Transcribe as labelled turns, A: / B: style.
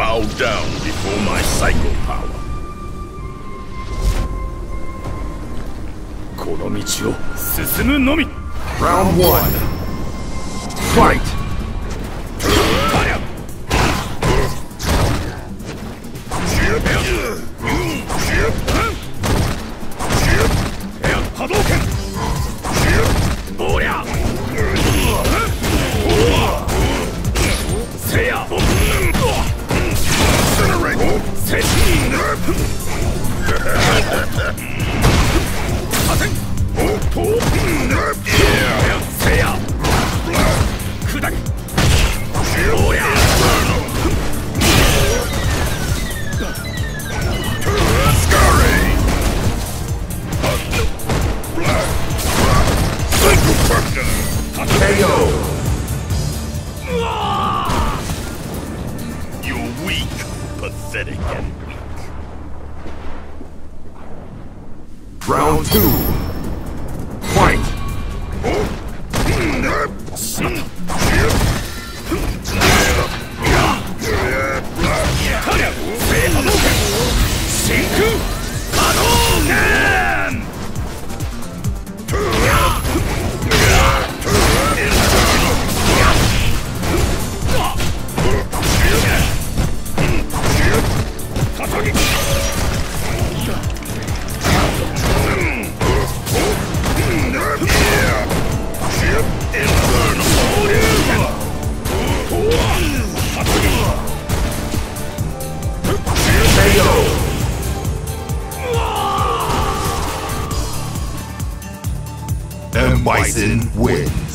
A: Bow down before my psycho power. この道を進むのみ
B: Round one. Fight!
A: 波 weak, pathetic and weak.
B: Round two. and Bison win.